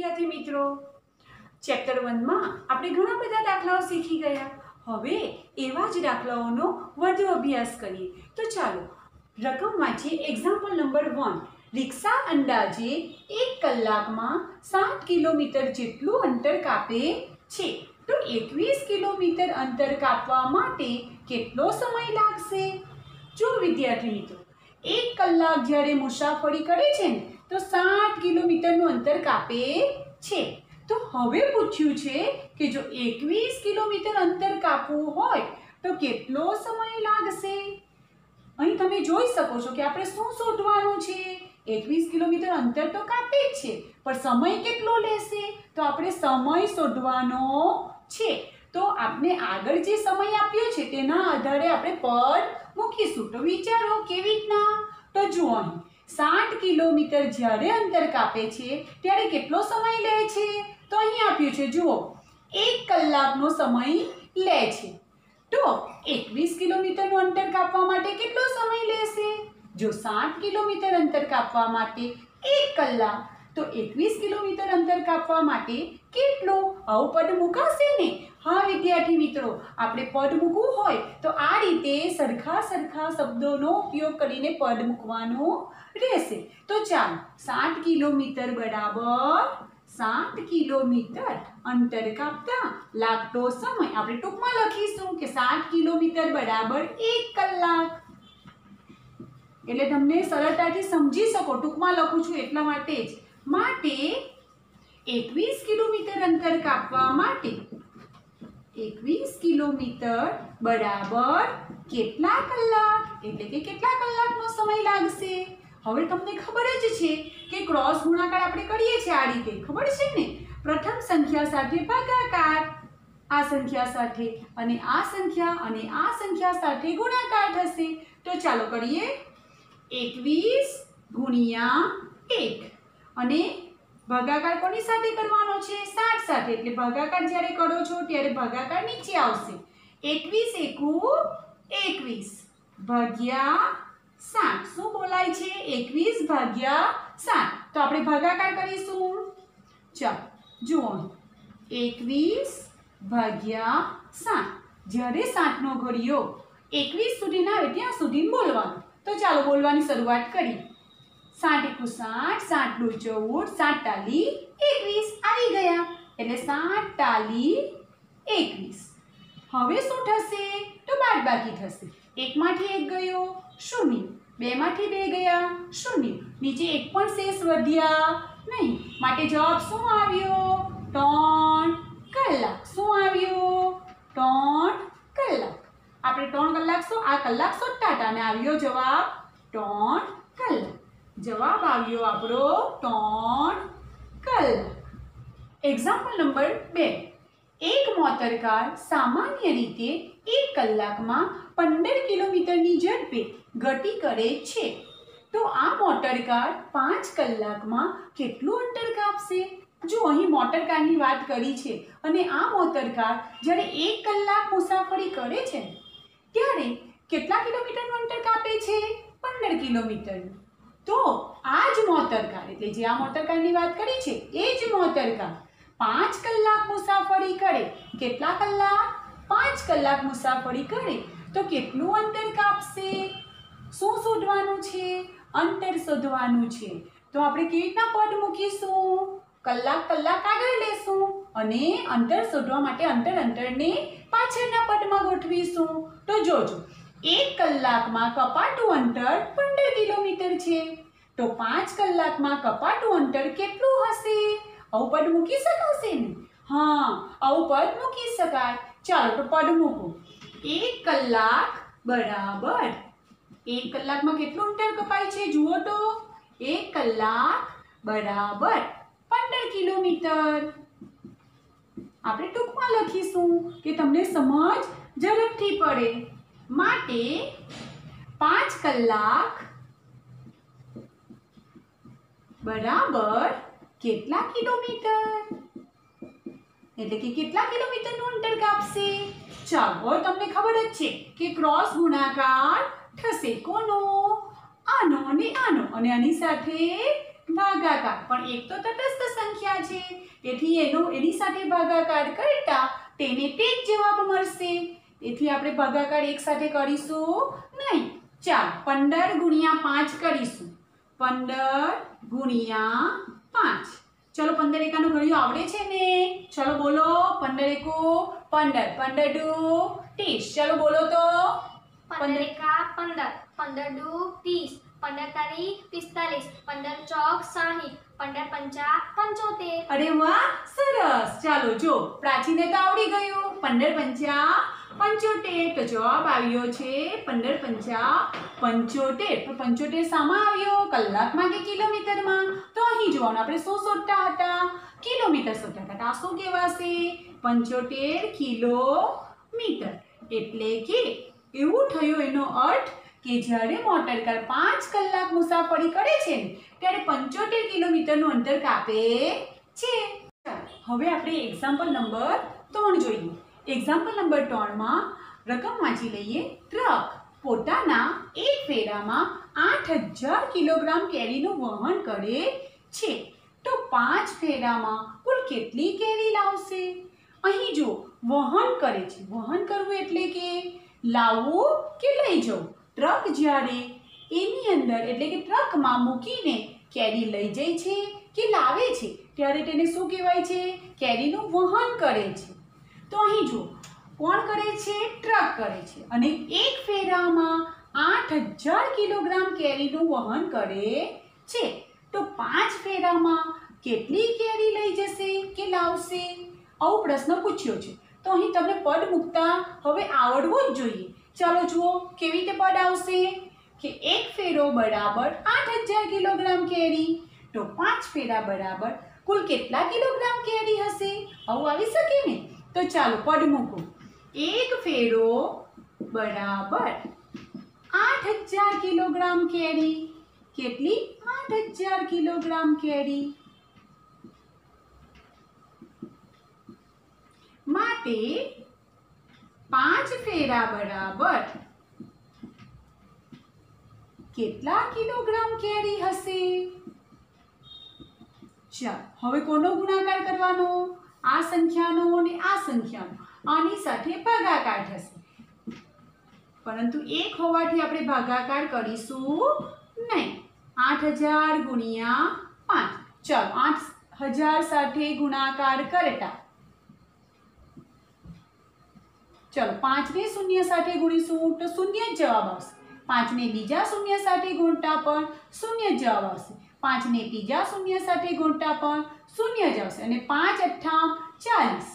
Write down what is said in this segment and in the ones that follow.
વિદ્યાર્થી મિત્રો. ચેપ્ટર વનમાં આપણે ઘણા બધા દાખલાઓ શીખી ગયા. હવે એવા જ દાખલાઓનો વધુ અભ્યાસ કરીએ. તો ચાલો, રકમ વાંચીએ. એક્ઝામ્પલ નંબર વન રિક્ષા અંદાજે એક કલાકમાં સાત કિલોમીટર જેટલું અંતર કાપે છે. તો એકવીસ કિલોમીટર અંતર કાપવા માટે કેટલો સમય લાગશે? જો વિદ્યાર્થી મિત્રો, એક કલાક જ્યારે મુસાફરી કરે છે ને તો સાત કિલોમીટરનું અંતર કાપે છે. તો હવે પૂછ્યું છે કે જો એકવીસ કિલોમીટર અંતર કાપવું હોય, તો કેટલો સમય લાગશે? અહીં તમે જોઈ શકો છો કે આપણે શું શોધવાનું છે? એકવીસ કિલોમીટર અંતર તો કાપે જ છે, પણ સમય કેટલો લેશે? તો આપણે સમય શોધવાનો છે. તો આપણે આગળ જે સમય આપ્યો છે, તેના આધારે આપણે પદ મૂકીશું. તો વિચારો કેવી રીતના? તો જુઓ અહીં. સાઠ કિલોમીટર જ્યારે અંતર કાપે છે, ત્યારે કેટલો સમય લે છે? તો અહીં આપ્યું છે, જુઓ. એક કલાકનો સમય લે છે. તો એકવીસ કિલોમીટરનું અંતર કાપવા માટે કેટલો સમય લેશે? જો સાઠ કિલોમીટર અંતર કાપવા માટે એક કલાક, તો એકવીસ કિલોમીટર અંતર કાપવા માટે કેટલો? આવું પદ મુકાશે ને? હા, વિદ્યાર્થી મિત્રો, આપણે પદ મૂકવું હોય તો આ રીતે સરખા સરખા શબ્દોનો ઉપયોગ કરીને પદ મૂકવાનું રહેશે. તો ચાલો, સાઠ કિલોમીટર બરાબર સાત કિલોમીટર અંતર કાપતા લાગતો સમય આપણે ટૂંકમાં લખીશું કે સાત કિલોમીટર બરાબર એક કલાક. એટલે તમને સરળતાથી સમજી શકો, ટૂંકમાં લખું છું એટલા માટે જ. માટે એકવીસ કિલોમીટર અંતર કાપવા માટે એકવીસ કિલોમીટર બરાબર કેટલા કલાક? એટલે કે કેટલા કલાકનો સમય લાગશે? હવે તમને ખબર જ છે કે ક્રોસ ગુણાકાર આપણે કરીએ છીએ આ રીતે. ખબર છે ને? પ્રથમ સંખ્યા સાથે ભાગાકાર, આ સંખ્યા સાથે અને આ સંખ્યા અને આ સંખ્યા સાથે ગુણાકાર થશે. તો ચાલો કરીએ. એકવીસ ગુણ્યા એક. અને ભાગાકાર કોની સાથે કરવાનો છે? સાત સાથે. એટલે ભાગાકાર જ્યારે કરો છો ત્યારે ભાગાકાર નીચે આવશે. એકવીસ એકુ એકવીસ ભાગ્યા સાત. શું બોલાય છે? એકવીસ ભાગ્યા સાત. તો આપણે ભાગાકાર કરીશું. ચાલો, જુઓ. એકવીસ ભાગ્યા સાત. જ્યારે સાતનો ઘડિયો એકવીસ સુધી ના આવે ત્યાં સુધી બોલવાનું. તો ચાલો બોલવાની શરૂઆત કરી સાત એકુ સાઠ સાત દુ ચૌદ, સાત તાલી એકવીસ. આવી ગયા. એટલે સાત તાલી એકવીસ. હવે શું થશે? તો બાદ બાકી થશે. એકમાંથી એક ગયો, શૂન્ય. બેમાંથી બે ગયા, શૂન્ય. નીચે એક પણ શેષ વધ્યા નહીં. માટે જવાબ શું આવ્યો? ત્રણ કલાક. શું આવ્યો? ત્રણ કલાક. આપણે ત્રણ કલાક શું, આ કલાક શોધતા હતા અને આવ્યો જવાબ ત્રણ કલાક. જવાબ આવ્યો આપણો ત્રણ કલાક. એક્ઝામ્પલ નંબર બે. એક મોટરકાર સામાન્ય રીતે એક કલાકમાં પંદર કિલોમીટરની ઝડપે ગતિ કરે છે. તો આ મોટરકાર પાંચ કલાકમાં કેટલું અંતર કાપશે? જો અહીં મોટરકારની વાત કરી છે અને આ મોટરકાર જ્યારે એક કલાક મુસાફરી કરે છે, ત્યારે કેટલા કિલોમીટરનું અંતર કાપે છે? પંદર કિલોમીટરનું તો આ જ મોટરકાર એટલે જે આ મોટરકારની વાત કરી છે, એ જ મોટરકાર પાંચ કલાક મુસાફરી કરે. કેટલા કલાક? પાંચ કલાક મુસાફરી કરે. તો કેટલું અંતર કાપશે? શું શોધવાનું છે? અંતર શોધવાનું છે. તો આપણે કેવી રીતના પદ મૂકીશું? કલાક કલાક આગળ લેશું અને અંતર શોધવા માટે અંતર અંતરને પાછળના પદમાં ગોઠવીશું. તો જોજો, એક કલાકમાં કપાટું અંતર પંદર કિલોમીટર છે. તો પાંચ કલાકમાં કપાટું અંતર કેટલું હશે? આવું પદ મૂકી શકાશે ને? હા, આવું પદ મૂકી શકાય. ચાલો તો પદ મૂકો. એક કલાક બરાબર. એક કલાકમાં કેટલું અંતર કપાય છે? જુઓ તો. એક કલાક બરાબર. પંદર કિલોમીટર. આપણે ટૂંકમાં લખીશું કે તમને સમજ ઝડપથી પડે. માટે પાંચ કલાક બરાબર કેટલા કિલોમીટર? એટલે કે કેટલા કિલોમીટરનું અંતર કાપશે? ચાલો તમને ખબર જ છે કે ક્રોસ ગુણાકાર થશે કોનો? આનો અને આનો, અને આની સાથે ભાગાકાર. પણ એક તો તટસ્થ સંખ્યા છે, તેથી એનો, એની સાથે ભાગાકાર કરતા તેને તે જ જવાબ મળશે. તેથી આપણે ભાગાકાર એક સાથે કરીશું નહીં. ચાલ, પંદર ગુણ્યા પાંચ કરીશું. પંદર ગુણ્યા પાંચ. ચલો, પંદર એકાનું ઘડિયું આવડે છે ને? ચલો, બોલો, પંદર એકો પંદર. પંદર ડુ ત્રીસ. ચલો બોલો તો. પંદર એકા પંદર. પંદર ડુ ત્રીસ. પંદર તારી પિસ્તાલીસ. પંદર ચોક સાહીઠ. પંદર પંચા પંચોતેર. અરે વાહ સરસ. ચાલો જો પ્રાચીને તો આવડી ગયું. પંદર પંચા પંચોતેર તો જવાબ આવ્યો છે પંદર પંચા પંચોતેર. તો પંચોતેર શામાં આવ્યો? કલાકમાં કે કિલોમીટરમાં. તો અહીં જોવાનું આપણે શું શોધતા હતા? કિલોમીટર શોધતા હતા. આ શું કહેવાશે? પંચોતેર કિલોમીટર. એટલે કે એવું થયું એનો અર્થ કે જ્યારે મોટર કાર પાંચ કલાક મુસાફરી કરે છે, ત્યારે પંચોતેર કિલોમીટરનું અંતર કાપે છે. હવે આપણે એક્ઝામ્પલ નંબર ત્રણ જોઈએ. એક્ઝામ્પલ નંબર ત્રણમાં રકમ વાંચી લઈએ. ટ્રક પોતાના એક ફેરામાં આઠ હજાર કિલોગ્રામ કેરીનું વહન કરે છે. તો પાંચ ફેરામાં કુલ કેટલી કેરી લાવશે? અહીં જો વહન કરે છે. વહન કરવું એટલે કે લાવવું કે લઈ જવું? ટ્રક જ્યારે એની અંદર એટલે કે ટ્રકમાં મૂકીને કેરી લઈ જાય છે કે લાવે છે, ત્યારે તેને શું કહેવાય છે? કેરીનું વહન કરે છે. તો અહીં જો કોણ કરે છે? ટ્રક કરે છે. અને એક ફેરામાં આઠ હજાર કિલોગ્રામ કેરીનું વહન કરે છે. તો પાંચ ફેરામાં કેટલી કેરી લઈ જશે? કે લાવશે? આવો પ્રશ્ન પૂછ્યો છે. તો અહીં તમને પદ મૂકતા હવે આવડવું જ જોઈએ. ચાલો જુઓ કેવી રીતે પદ આવશે? કે એક ફેરો બરાબર આઠ હજાર કિલોગ્રામ કેરી. તો પાંચ ફેરા બરાબર કુલ કેટલા કિલોગ્રામ કેરી હશે? આવું આવી શકે ને? તો ચાલો પદ મૂકો એક ફેરો બરાબર આઠ હજાર કિલોગ્રામ કેરી કેટલી આઠ હજાર કિલોગ્રામ કેરી માટે પાંચ ફેરા બરાબર કેટલા કિલોગ્રામ કેરી હશે ચાલ હવે કોનો ગુણાકાર કરવાનો આ સંખ્યાનો અને આ સંખ્યાનો. આની સાથે ભાગાકાર થશે. પરંતુ એક હોવાથી આપણે ભાગાકાર કરીશું નહીં. આઠ હજાર ગુણ્યા પાંચ. ચાલો, આઠ હજાર સાથે ગુણાકાર કરતા. ચલો, પાંચને શૂન્ય સાથે ગુણીશું તો શૂન્ય જ જવાબ આવશે. પાંચને બીજા શૂન્ય સાથે ગુણતા પણ શૂન્ય જવાબ આવશે. પાંચને ત્રીજા શૂન્ય સાથે ગુણતા પણ શૂન્ય જ અને પાંચ અઠ્ઠામ ચાલીસ.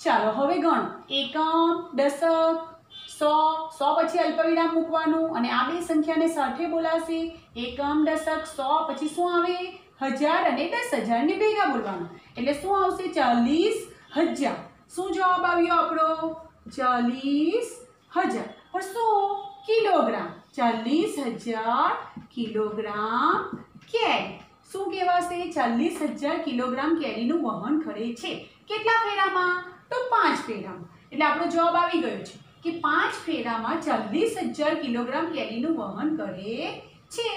ચાલો હવે ગણો. એકમ, દશક, સો સો પછી અલ્પવિરામ મૂકવાનું અને આ બે સંખ્યાને સાથે બોલાશે એકમ, દશક, સો પછી શું આવે? હજાર અને દસ હજારને ભેગા બોલવાનું. એટલે શું આવશે? ચાલીસ હજાર. શું જવાબ આવ્યો આપણો? ચાલીસ હજાર. પણ શું? કિલોગ્રામ. ચાલીસ હજાર કિલોગ્રામ કેરી. શું કહેવાશે? ચાલીસ હજાર કિલોગ્રામ કેરીનું વહન કરે છે. કેટલા ફેરામાં? તો પાંચ ફેરામાં. એટલે આપણો જવાબ આવી ગયો છે કે પાંચ ફેરામાં ચાલીસ હજાર કિલોગ્રામ કેરીનું વહન કરે છે.